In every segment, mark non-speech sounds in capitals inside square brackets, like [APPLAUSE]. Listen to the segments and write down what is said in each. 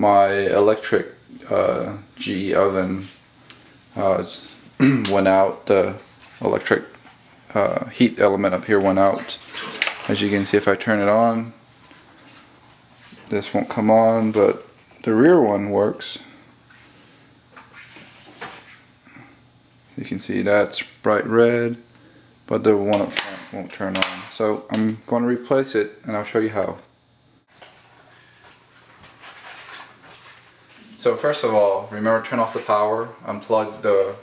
my electric uh, GE oven uh, [CLEARS THROAT] went out. The electric uh, heat element up here went out. As you can see if I turn it on, this won't come on, but the rear one works. You can see that's bright red, but the one up front won't turn on. So I'm going to replace it and I'll show you how. So first of all, remember turn off the power, unplug the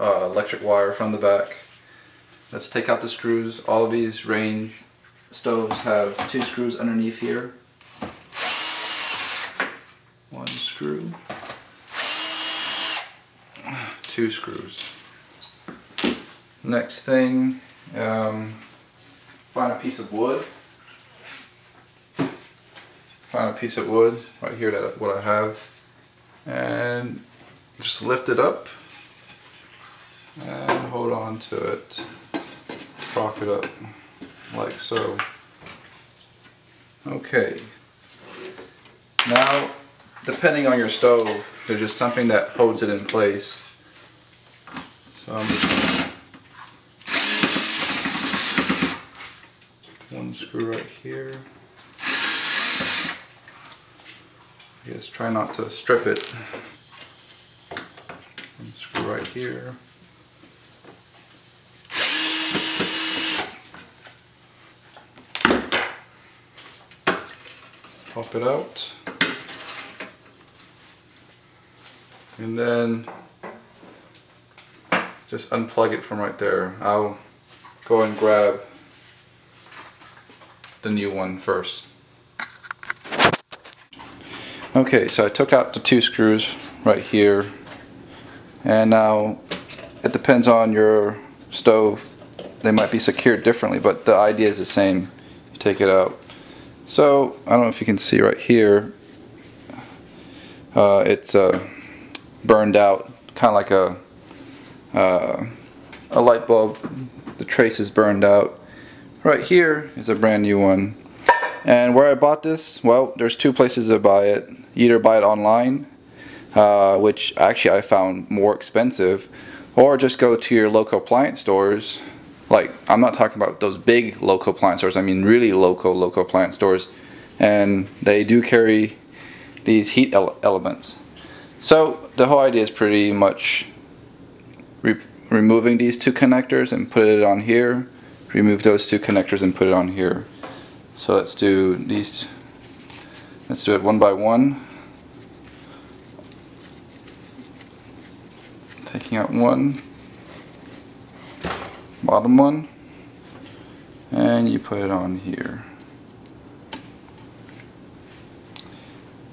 uh, electric wire from the back. Let's take out the screws. All of these range stoves have two screws underneath here. One screw, two screws. Next thing, um, find a piece of wood. Find a piece of wood right here that what I have and just lift it up and hold on to it. Prop it up like so. Okay. Now depending on your stove there's just something that holds it in place. So I'm just one screw right here Just try not to strip it. And screw right here. Pop it out. And then just unplug it from right there. I'll go and grab the new one first. Okay, so I took out the two screws right here. And now it depends on your stove. They might be secured differently but the idea is the same. You take it out. So I don't know if you can see right here. Uh, it's uh, burned out kind of like a uh, a light bulb. The trace is burned out. Right here is a brand new one. And where I bought this well there's two places to buy it either buy it online, uh, which actually I found more expensive, or just go to your local appliance stores. Like, I'm not talking about those big local appliance stores, I mean really local, local appliance stores. And they do carry these heat ele elements. So the whole idea is pretty much re removing these two connectors and put it on here. Remove those two connectors and put it on here. So let's do these, let's do it one by one. taking out one. Bottom one. And you put it on here.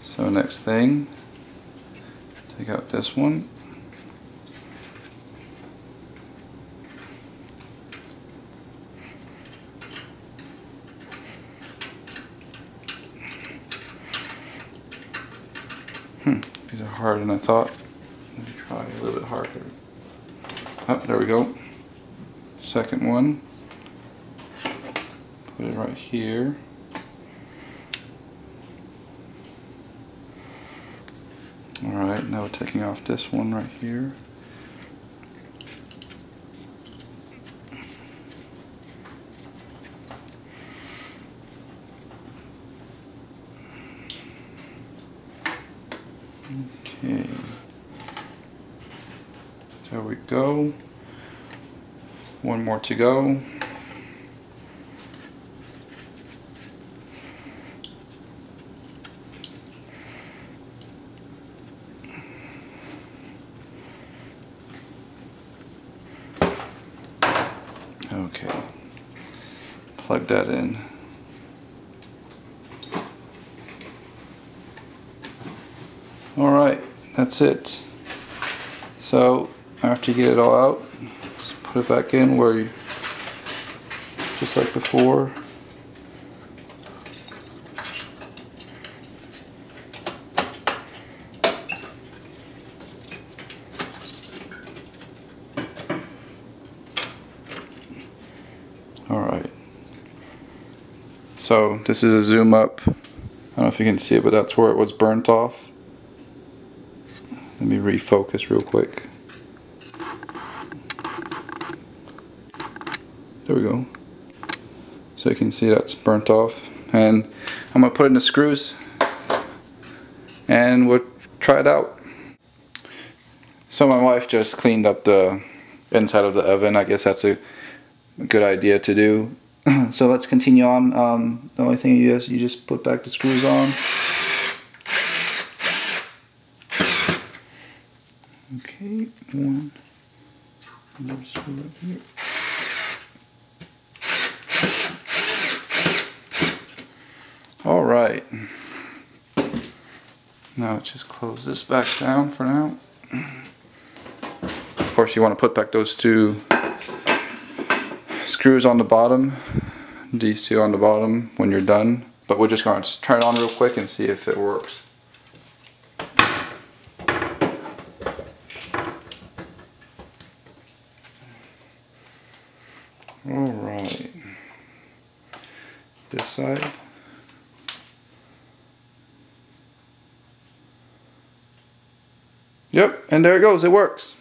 So next thing take out this one Hmm, these are harder than I thought Let me try a little bit harder. Oh, there we go. Second one. Put it right here. Alright, now we're taking off this one right here. Okay. There we go. One more to go. Okay. Plug that in. All right, that's it. So after you get it all out. Put it back in where you just like before. Alright so this is a zoom up. I don't know if you can see it but that's where it was burnt off Let me refocus real quick. There we go. So you can see that's burnt off. And I'm gonna put in the screws and we'll try it out. So my wife just cleaned up the inside of the oven. I guess that's a good idea to do. [CLEARS THROAT] so let's continue on. Um, the only thing you just, you just put back the screws on. Okay, one. Another screw right here. All right. Now just close this back down for now. Of course you want to put back those two screws on the bottom. These two on the bottom when you're done. But we're just going to turn it on real quick and see if it works. Alright. This side. Yep, and there it goes, it works.